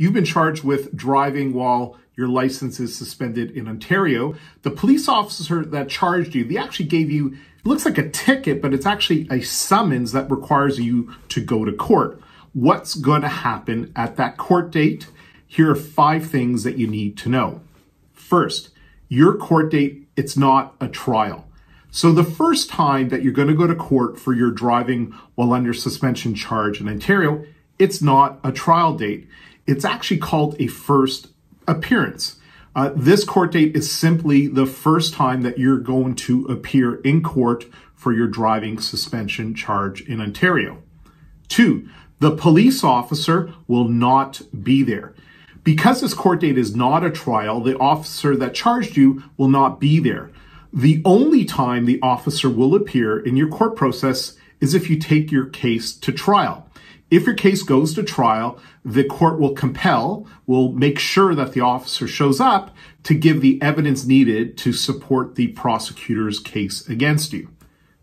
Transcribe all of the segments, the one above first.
you've been charged with driving while your license is suspended in Ontario. The police officer that charged you, they actually gave you, looks like a ticket, but it's actually a summons that requires you to go to court. What's going to happen at that court date? Here are five things that you need to know. First, your court date, it's not a trial. So the first time that you're going to go to court for your driving while under suspension charge in Ontario, it's not a trial date. It's actually called a first appearance. Uh, this court date is simply the first time that you're going to appear in court for your driving suspension charge in Ontario. Two, the police officer will not be there. Because this court date is not a trial, the officer that charged you will not be there. The only time the officer will appear in your court process is if you take your case to trial. If your case goes to trial, the court will compel, will make sure that the officer shows up to give the evidence needed to support the prosecutor's case against you.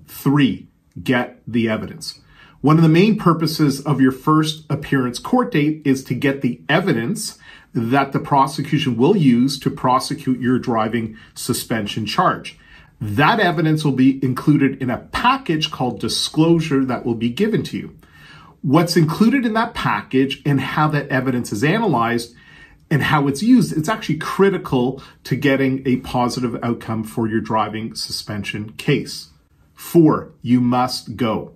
Three, get the evidence. One of the main purposes of your first appearance court date is to get the evidence that the prosecution will use to prosecute your driving suspension charge. That evidence will be included in a package called disclosure that will be given to you. What's included in that package and how that evidence is analyzed and how it's used, it's actually critical to getting a positive outcome for your driving suspension case. Four, you must go.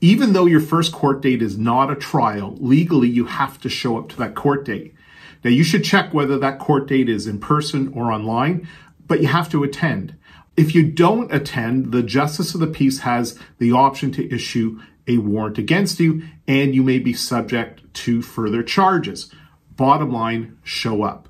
Even though your first court date is not a trial, legally you have to show up to that court date. Now, you should check whether that court date is in person or online, but you have to attend. If you don't attend, the Justice of the Peace has the option to issue a warrant against you, and you may be subject to further charges. Bottom line, show up.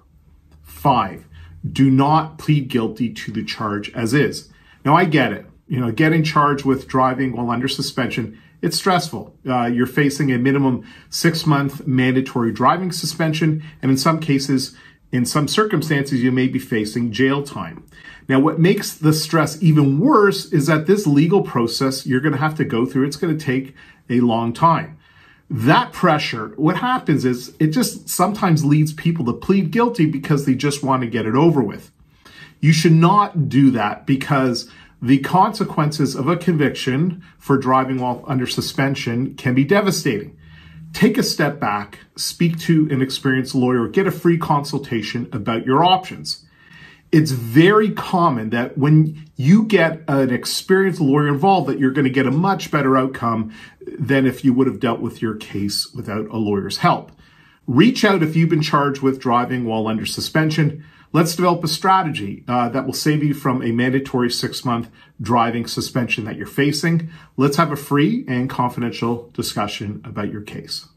Five, do not plead guilty to the charge as is. Now, I get it. You know, getting charged with driving while under suspension it's stressful. Uh, you're facing a minimum six month mandatory driving suspension, and in some cases, in some circumstances, you may be facing jail time. Now, what makes the stress even worse is that this legal process you're going to have to go through, it's going to take a long time. That pressure, what happens is it just sometimes leads people to plead guilty because they just want to get it over with. You should not do that because the consequences of a conviction for driving while under suspension can be devastating. Take a step back, speak to an experienced lawyer, get a free consultation about your options. It's very common that when you get an experienced lawyer involved that you're going to get a much better outcome than if you would have dealt with your case without a lawyer's help. Reach out if you've been charged with driving while under suspension. Let's develop a strategy uh, that will save you from a mandatory six month driving suspension that you're facing. Let's have a free and confidential discussion about your case.